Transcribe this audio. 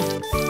Bye.